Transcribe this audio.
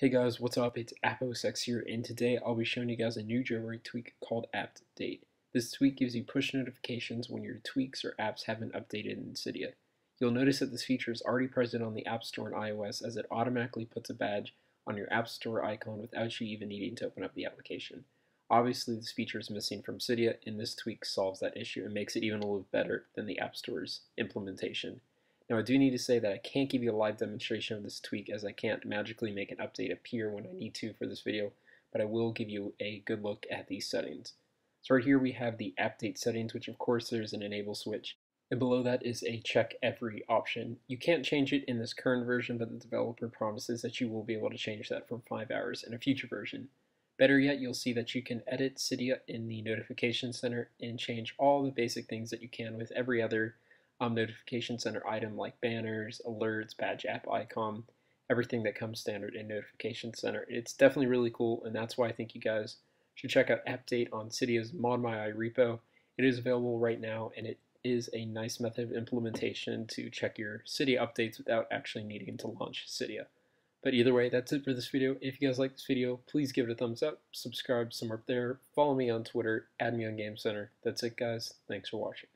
Hey guys, what's up? It's AppOSX here, and today I'll be showing you guys a new jailbreak tweak called Aptdate. This tweak gives you push notifications when your tweaks or apps haven't updated in Cydia. You'll notice that this feature is already present on the App Store and iOS as it automatically puts a badge on your App Store icon without you even needing to open up the application. Obviously, this feature is missing from Cydia, and this tweak solves that issue and makes it even a little better than the App Store's implementation. Now I do need to say that I can't give you a live demonstration of this tweak as I can't magically make an update appear when I need to for this video, but I will give you a good look at these settings. So right here we have the update settings, which of course there's an enable switch. And below that is a check every option. You can't change it in this current version, but the developer promises that you will be able to change that from 5 hours in a future version. Better yet, you'll see that you can edit Cydia in the notification center and change all the basic things that you can with every other um, notification center item like banners, alerts, badge app icon, everything that comes standard in notification center. It's definitely really cool, and that's why I think you guys should check out Aptdate on Cydia's ModMyi repo. It is available right now, and it is a nice method of implementation to check your Cydia updates without actually needing to launch Cydia. But either way, that's it for this video. If you guys like this video, please give it a thumbs up, subscribe somewhere up there, follow me on Twitter, add me on Game Center. That's it, guys. Thanks for watching.